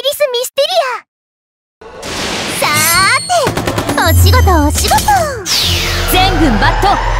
イリス・ミステリア。さーてお仕事お仕事。全軍抜刀。